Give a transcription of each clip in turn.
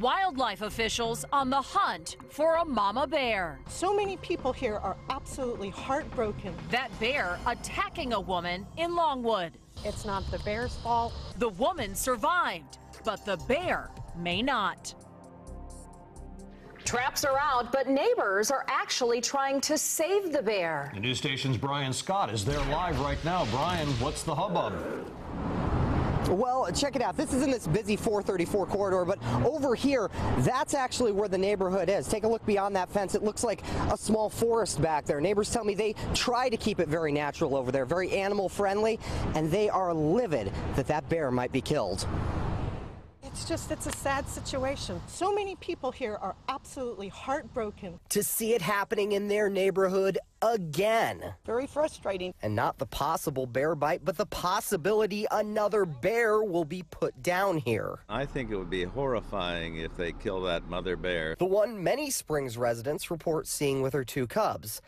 wildlife officials on the hunt for a mama bear. So many people here are absolutely heartbroken. That bear attacking a woman in Longwood. It's not the bear's fault. The woman survived, but the bear may not. Traps are out, but neighbors are actually trying to save the bear. The news station's Brian Scott is there live right now. Brian, what's the hubbub? Well, check it out. This is in this busy 434 corridor, but over here, that's actually where the neighborhood is. Take a look beyond that fence. It looks like a small forest back there. Neighbors tell me they try to keep it very natural over there, very animal friendly, and they are livid that that bear might be killed. It's just, it's a sad situation. So many people here are absolutely heartbroken. To see it happening in their neighborhood again. Very frustrating. And not the possible bear bite, but the possibility another bear will be put down here. I think it would be horrifying if they kill that mother bear. The one many Springs residents report seeing with her two cubs,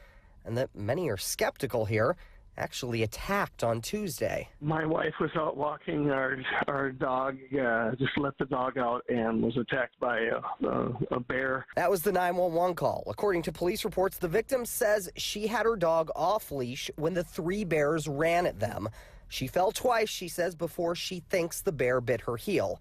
and that many are skeptical here actually attacked on Tuesday. My wife was out walking our our dog, uh, just let the dog out and was attacked by a, a, a bear. That was the 911 call. According to police reports, the victim says she had her dog off leash when the three bears ran at them. She fell twice, she says, before she thinks the bear bit her heel.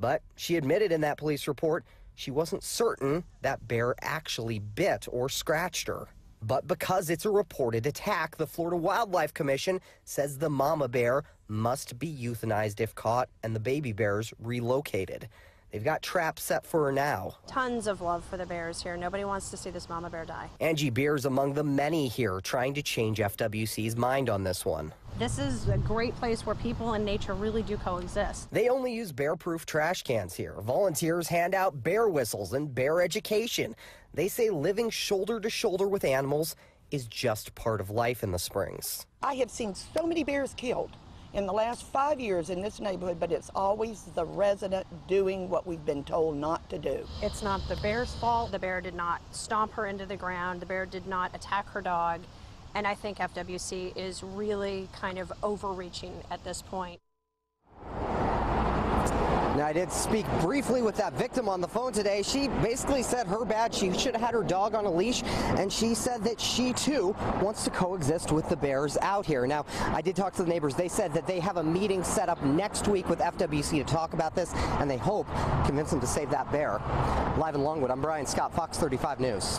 But she admitted in that police report she wasn't certain that bear actually bit or scratched her. But because it's a reported attack, the Florida Wildlife Commission says the mama bear must be euthanized if caught and the baby bears relocated. They've got traps set for her now. Tons of love for the bears here. Nobody wants to see this mama bear die. Angie Beers among the many here trying to change FWC's mind on this one. This is a great place where people and nature really do coexist. They only use bear-proof trash cans here. Volunteers hand out bear whistles and bear education. They say living shoulder to shoulder with animals is just part of life in the Springs. I have seen so many bears killed in the last five years in this neighborhood, but it's always the resident doing what we've been told not to do. It's not the bear's fault. The bear did not stomp her into the ground. The bear did not attack her dog. And I think FWC is really kind of overreaching at this point. I did speak briefly with that victim on the phone today. She basically said her bad. She should have had her dog on a leash, and she said that she too wants to coexist with the bears out here. Now, I did talk to the neighbors. They said that they have a meeting set up next week with FWC to talk about this, and they hope convince them to save that bear. Live in Longwood, I'm Brian Scott, Fox 35 News.